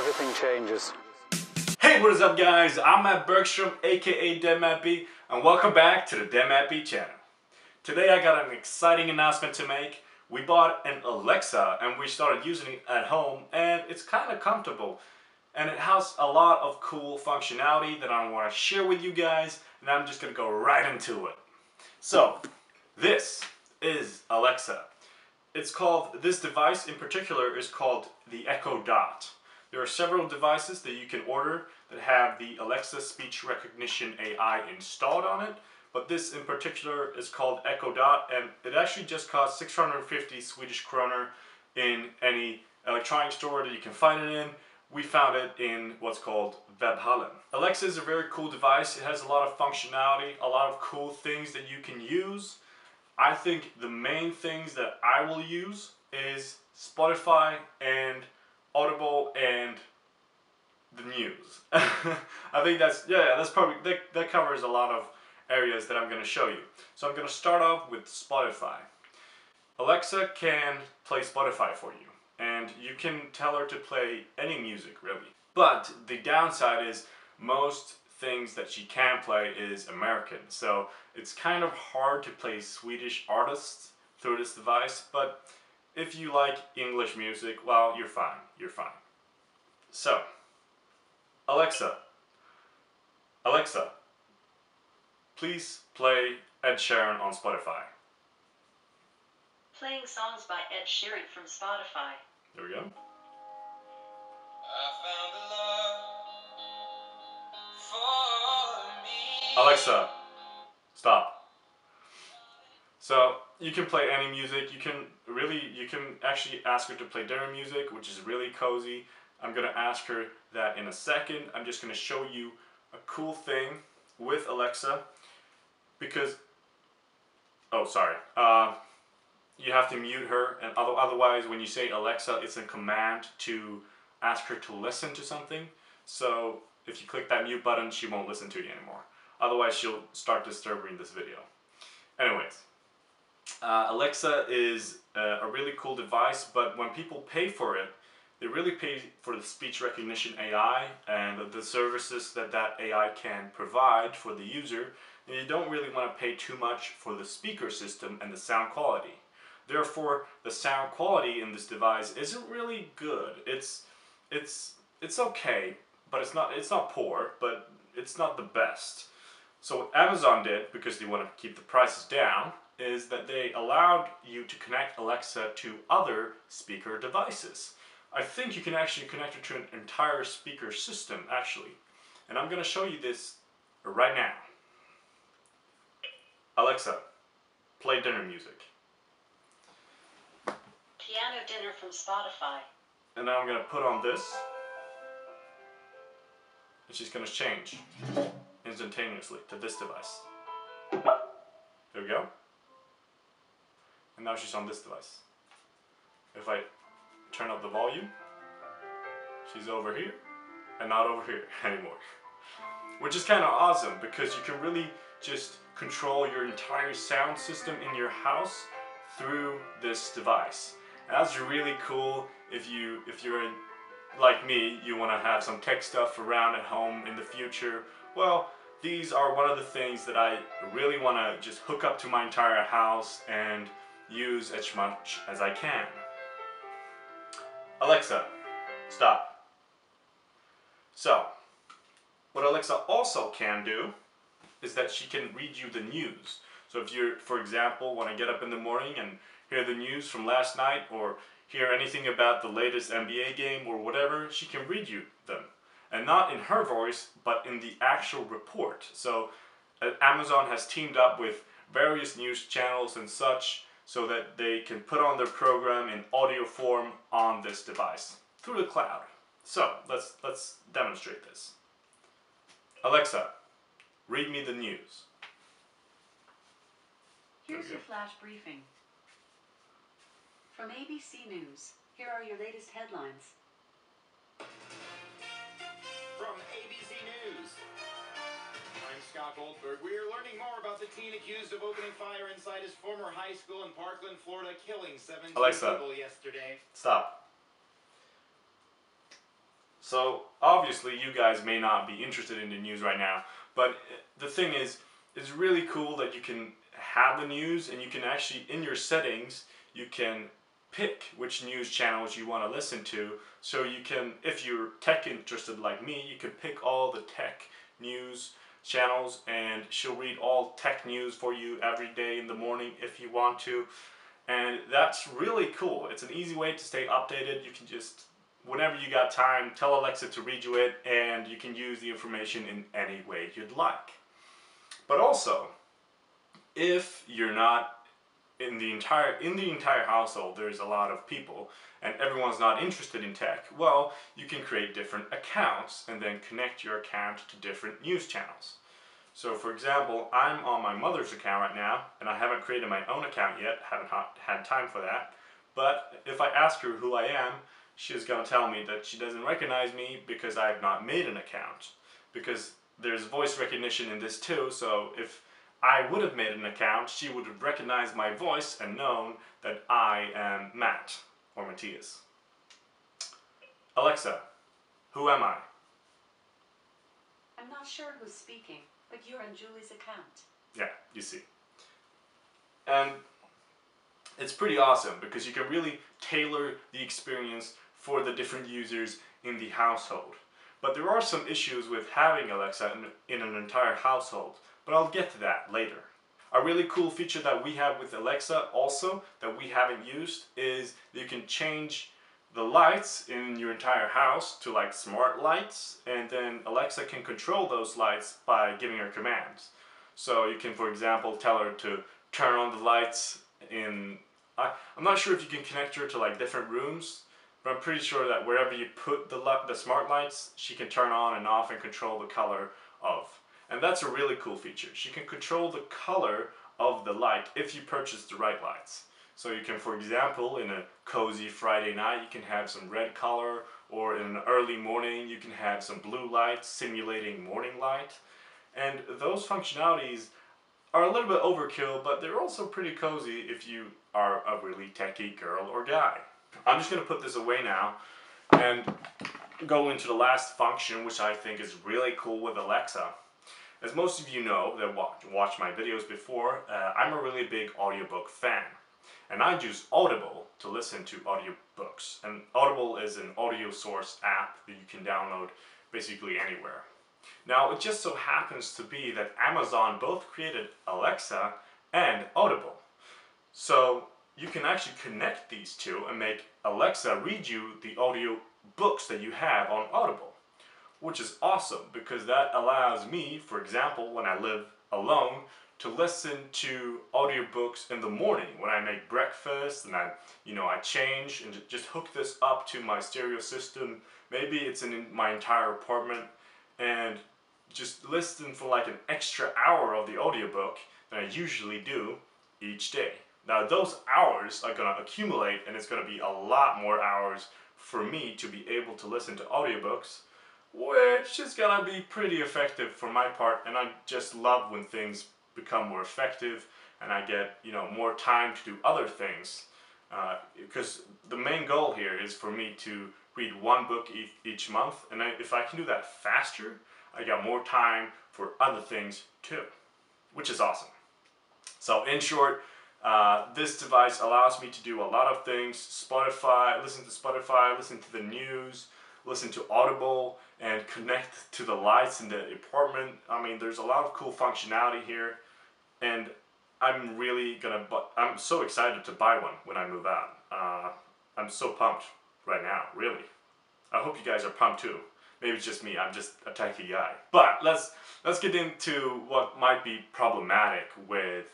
everything changes. Hey, what is up guys? I'm Matt Bergström, aka DevMattB, and welcome back to the DevMattB channel. Today I got an exciting announcement to make. We bought an Alexa and we started using it at home and it's kind of comfortable. And it has a lot of cool functionality that I want to share with you guys and I'm just going to go right into it. So, this is Alexa. It's called, this device in particular is called the Echo Dot. There are several devices that you can order that have the Alexa speech recognition AI installed on it, but this in particular is called Echo Dot and it actually just costs 650 Swedish kroner in any electronic store that you can find it in. We found it in what's called Webhallen. Alexa is a very cool device. It has a lot of functionality, a lot of cool things that you can use. I think the main things that I will use is Spotify and Audible and the news. I think that's yeah, that's probably that, that covers a lot of areas that I'm going to show you. So I'm going to start off with Spotify. Alexa can play Spotify for you and you can tell her to play any music really. But the downside is most things that she can play is American. So it's kind of hard to play Swedish artists through this device, but if you like English music, well, you're fine. You're fine. So, Alexa. Alexa, please play Ed Sheeran on Spotify. Playing songs by Ed Sheeran from Spotify. There we go. Alexa, stop. So you can play any music. You can really, you can actually ask her to play dinner music, which is really cozy. I'm gonna ask her that in a second. I'm just gonna show you a cool thing with Alexa because, oh sorry, uh, you have to mute her and otherwise when you say Alexa, it's a command to ask her to listen to something. So if you click that mute button, she won't listen to you anymore. Otherwise, she'll start disturbing this video. Anyways, uh, Alexa is uh, a really cool device, but when people pay for it, they really pay for the speech recognition AI and the services that that AI can provide for the user, and you don't really want to pay too much for the speaker system and the sound quality. Therefore, the sound quality in this device isn't really good. It's it's it's okay, but it's not it's not poor, but it's not the best. So what Amazon did, because they want to keep the prices down, is that they allowed you to connect Alexa to other speaker devices. I think you can actually connect it to an entire speaker system, actually. And I'm going to show you this right now. Alexa, play dinner music. Piano dinner from Spotify. And now I'm going to put on this. And she's going to change instantaneously to this device. There we go. And now she's on this device. If I turn up the volume, she's over here and not over here anymore. Which is kind of awesome because you can really just control your entire sound system in your house through this device. And that's really cool if you if you're in, like me, you want to have some tech stuff around at home in the future. Well, these are one of the things that I really want to just hook up to my entire house and use as much as I can. Alexa, stop. So, what Alexa also can do is that she can read you the news. So if you're, for example, want to get up in the morning and hear the news from last night or hear anything about the latest NBA game or whatever, she can read you them. And not in her voice, but in the actual report. So uh, Amazon has teamed up with various news channels and such so that they can put on their program in audio form on this device through the cloud. So let's, let's demonstrate this. Alexa, read me the news. Here's your flash briefing. From ABC News, here are your latest headlines. From ABC News, I'm Scott Goldberg. We are learning more about the teen accused of opening fire inside his former high school in Parkland, Florida, killing 17 Alexa. people yesterday. Stop. So obviously you guys may not be interested in the news right now, but the thing is, it's really cool that you can have the news and you can actually in your settings you can pick which news channels you want to listen to so you can if you're tech interested like me you can pick all the tech news channels and she'll read all tech news for you every day in the morning if you want to. And that's really cool. It's an easy way to stay updated. You can just whenever you got time tell alexa to read you it and you can use the information in any way you'd like. But also if you're not in the entire in the entire household there's a lot of people and everyone's not interested in tech. Well you can create different accounts and then connect your account to different news channels. So for example i'm on my mother's account right now and i haven't created my own account yet haven't ha- had time for that. But if i ask her who i am she's going to tell me that she doesn't recognize me because i have not made an account. Because there's voice recognition in this too so if I would have made an account, she would have recognized my voice and known that I am Matt or Matthias. Alexa, who am I? I'm not sure who's speaking, but you're on Julie's account. Yeah, you see. And it's pretty awesome because you can really tailor the experience for the different users in the household. But there are some issues with having Alexa in, in an entire household, but I'll get to that later. A really cool feature that we have with Alexa also that we haven't used is you can change the lights in your entire house to like smart lights and then Alexa can control those lights by giving her commands. So you can for example tell her to turn on the lights in I, I'm not sure if you can connect her to like different rooms but I'm pretty sure that wherever you put the, the smart lights she can turn on and off and control the color of. And that's a really cool feature. She can control the color of the light if you purchase the right lights. So you can, for example, in a cozy Friday night, you can have some red color, or in an early morning, you can have some blue light simulating morning light. And those functionalities are a little bit overkill, but they're also pretty cozy if you are a really techie girl or guy. I'm just going to put this away now and go into the last function, which I think is really cool with Alexa. As most of you know that watch, my videos before, uh, I'm a really big audiobook fan. And I use Audible to listen to audiobooks. And Audible is an audio source app that you can download basically anywhere. Now, it just so happens to be that Amazon both created Alexa and Audible. So you can actually connect these two and make Alexa read you the audio books that you have on Audible which is awesome because that allows me, for example, when I live alone, to listen to audiobooks in the morning when I make breakfast and I, you know, I change and just hook this up to my stereo system. Maybe it's in my entire apartment and just listen for like an extra hour of the audiobook than I usually do each day. Now those hours are gonna accumulate and it's gonna be a lot more hours for me to be able to listen to audiobooks which is gonna be pretty effective for my part and I just love when things become more effective and I get you know more time to do other things. Uh, because the main goal here is for me to read one book e- each month and I, if I can do that faster I got more time for other things too which is awesome. So in short uh, this device allows me to do a lot of things. Spotify listen to Spotify listen to the news listen to Audible and connect to the lights in the apartment. I mean, there's a lot of cool functionality here, and I'm really gonna. I'm so excited to buy one when I move out. Uh, I'm so pumped right now, really. I hope you guys are pumped too. Maybe it's just me. I'm just a techie guy. But let's let's get into what might be problematic with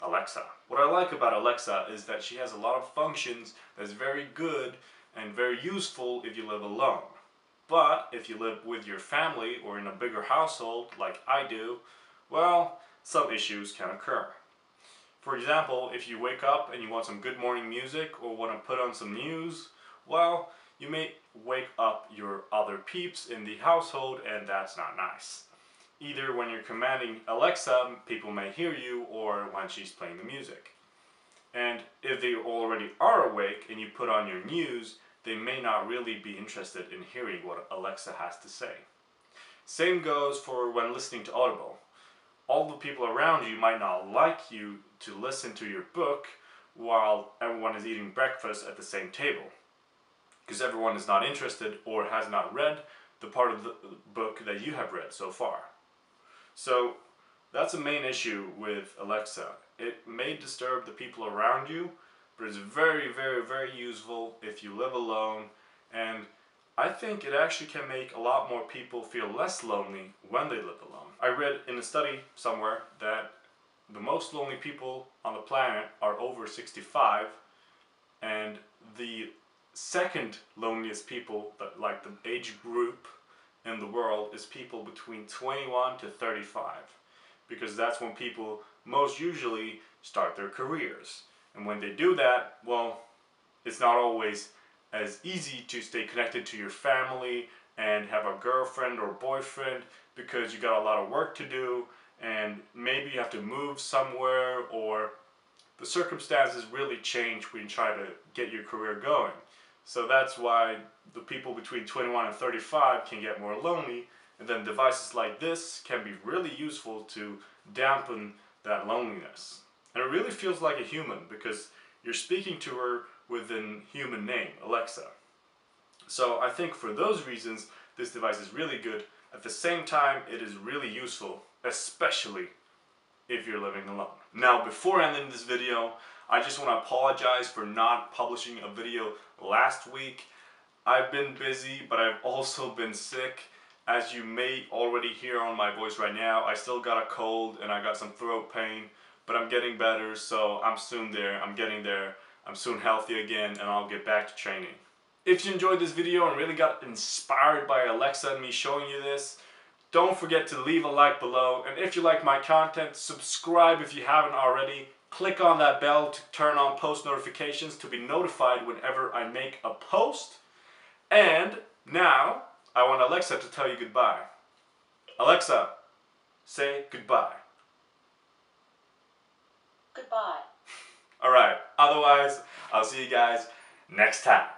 Alexa. What I like about Alexa is that she has a lot of functions that's very good and very useful if you live alone. But if you live with your family or in a bigger household like I do, well, some issues can occur. For example, if you wake up and you want some good morning music or want to put on some news, well, you may wake up your other peeps in the household and that's not nice. Either when you're commanding Alexa, people may hear you, or when she's playing the music. And if they already are awake and you put on your news, they may not really be interested in hearing what Alexa has to say. Same goes for when listening to Audible. All the people around you might not like you to listen to your book while everyone is eating breakfast at the same table. Because everyone is not interested or has not read the part of the book that you have read so far. So that's a main issue with Alexa. It may disturb the people around you, but it's very, very, very useful if you live alone. And I think it actually can make a lot more people feel less lonely when they live alone. I read in a study somewhere that the most lonely people on the planet are over 65 and the second loneliest people like the age group in the world is people between 21 to 35 because that's when people most usually start their careers and when they do that well it's not always as easy to stay connected to your family and have a girlfriend or boyfriend because you got a lot of work to do and maybe you have to move somewhere or the circumstances really change when you try to get your career going. So that's why the people between 21 and 35 can get more lonely and then devices like this can be really useful to dampen that loneliness. And it really feels like a human because you're speaking to her with a human name, Alexa. So I think for those reasons, this device is really good. At the same time, it is really useful, especially if you're living alone. Now, before ending this video, I just want to apologize for not publishing a video last week. I've been busy, but I've also been sick. As you may already hear on my voice right now, I still got a cold and I got some throat pain, but I'm getting better, so I'm soon there. I'm getting there. I'm soon healthy again, and I'll get back to training. If you enjoyed this video and really got inspired by Alexa and me showing you this, don't forget to leave a like below. And if you like my content, subscribe if you haven't already. Click on that bell to turn on post notifications to be notified whenever I make a post. And now, I want Alexa to tell you goodbye. Alexa, say goodbye. Goodbye. Alright, otherwise, I'll see you guys next time.